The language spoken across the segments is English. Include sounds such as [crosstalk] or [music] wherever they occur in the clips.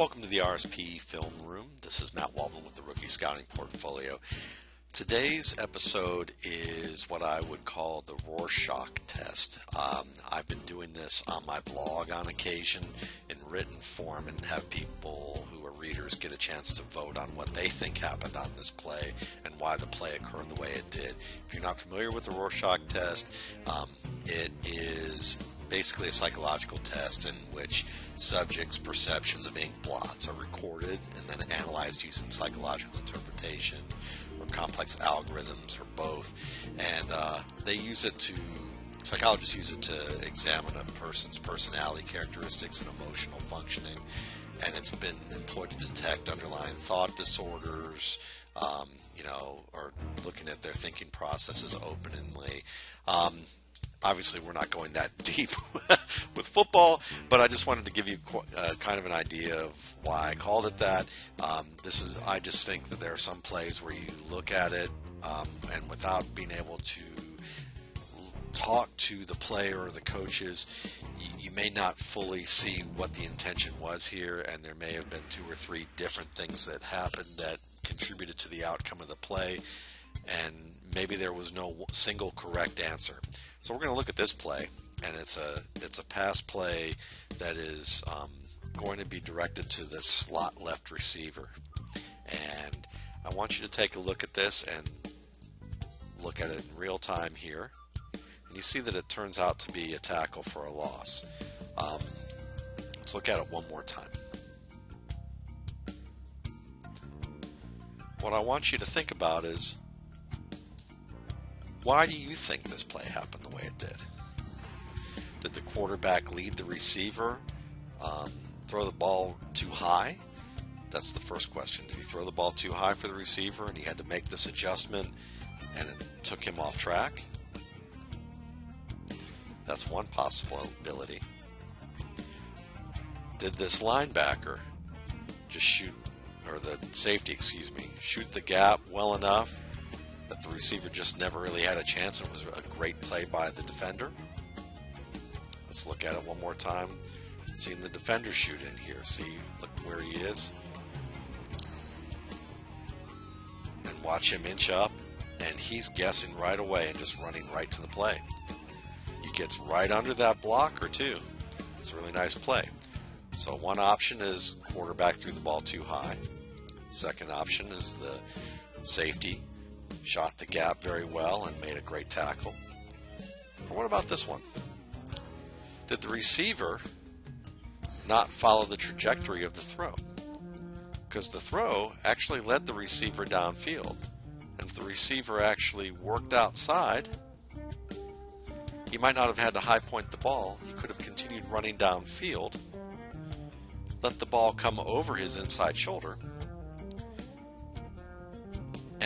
Welcome to the RSP Film Room. This is Matt Waldman with the Rookie Scouting Portfolio. Today's episode is what I would call the Rorschach test. Um, I've been doing this on my blog on occasion in written form and have people who are readers get a chance to vote on what they think happened on this play and why the play occurred the way it did. If you're not familiar with the Rorschach test, um, it is basically a psychological test in which subjects' perceptions of ink blots are recorded and then analyzed using psychological interpretation or complex algorithms or both. And uh, they use it to, psychologists use it to examine a person's personality characteristics and emotional functioning. And it's been employed to detect underlying thought disorders, um, you know, or looking at their thinking processes openly. Um, obviously we're not going that [laughs] deep with football, but I just wanted to give you uh, kind of an idea of why I called it that. Um, this is I just think that there are some plays where you look at it um, and without being able to talk to the player or the coaches, you, you may not fully see what the intention was here, and there may have been two or three different things that happened that contributed to the outcome of the play, and maybe there was no single correct answer. So we're going to look at this play, and it's a it's a pass play that is um, going to be directed to the slot left receiver, and I want you to take a look at this and look at it in real time here, and you see that it turns out to be a tackle for a loss. Um, let's look at it one more time. What I want you to think about is why do you think this play happened the way it did? Did the quarterback lead the receiver? Um, throw the ball too high? That's the first question. Did he throw the ball too high for the receiver and he had to make this adjustment and it took him off track? That's one possibility. Did this linebacker just shoot, or the safety, excuse me, shoot the gap well enough that the receiver just never really had a chance and it was a great play by the defender. Let's look at it one more time. Seeing the defender shoot in here. See, look where he is. And watch him inch up, and he's guessing right away and just running right to the play. He gets right under that blocker, too. It's a really nice play. So, one option is quarterback threw the ball too high. Second option is the safety shot the gap very well and made a great tackle. Or what about this one? Did the receiver not follow the trajectory of the throw? Because the throw actually led the receiver downfield. And if the receiver actually worked outside, he might not have had to high point the ball. He could have continued running downfield, let the ball come over his inside shoulder,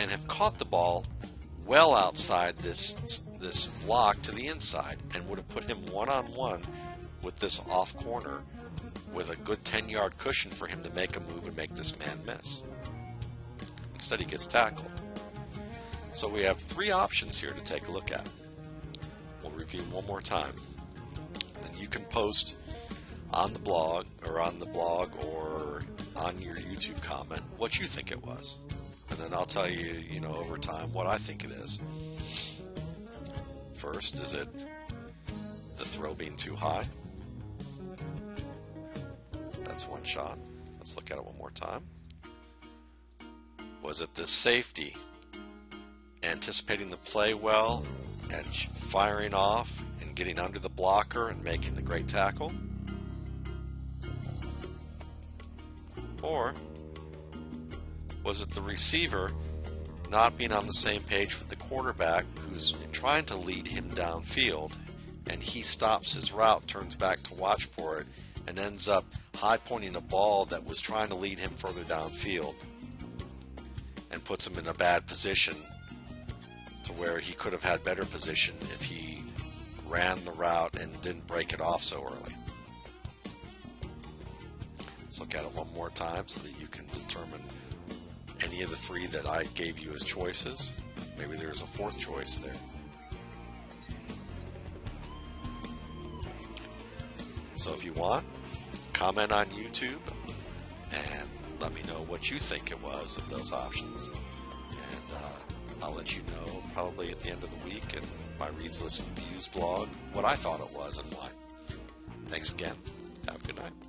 and have caught the ball well outside this this block to the inside and would have put him one on one with this off corner with a good 10 yard cushion for him to make a move and make this man miss. Instead, he gets tackled. So we have three options here to take a look at. We'll review one more time. And you can post on the blog or on the blog or on your YouTube comment what you think it was and then I'll tell you, you know, over time what I think it is. First, is it the throw being too high? That's one shot. Let's look at it one more time. Was it the safety anticipating the play well and firing off and getting under the blocker and making the great tackle? Or was it the receiver not being on the same page with the quarterback who's trying to lead him downfield and he stops his route, turns back to watch for it, and ends up high pointing a ball that was trying to lead him further downfield and puts him in a bad position to where he could have had better position if he ran the route and didn't break it off so early. Let's look at it one more time so that you can determine any of the three that I gave you as choices. Maybe there's a fourth choice there. So if you want, comment on YouTube and let me know what you think it was of those options. And uh, I'll let you know probably at the end of the week in my Reads, Listen, Views blog what I thought it was and why. Thanks again. Have a good night.